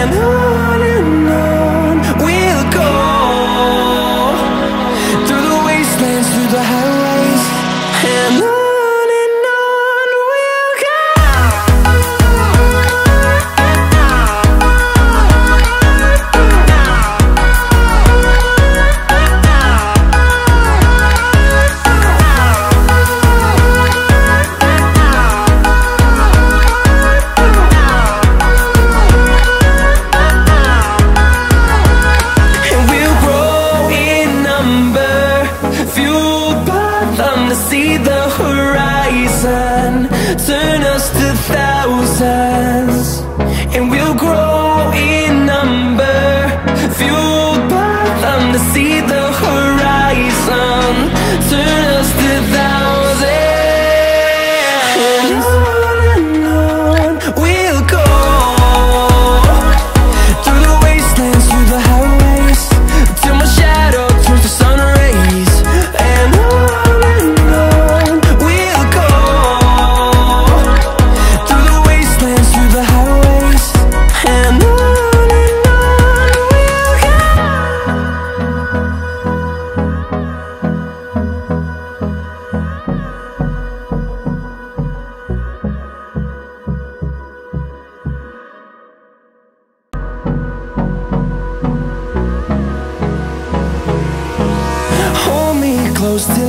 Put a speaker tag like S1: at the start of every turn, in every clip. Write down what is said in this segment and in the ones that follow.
S1: And And we'll grow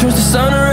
S1: turns to sun on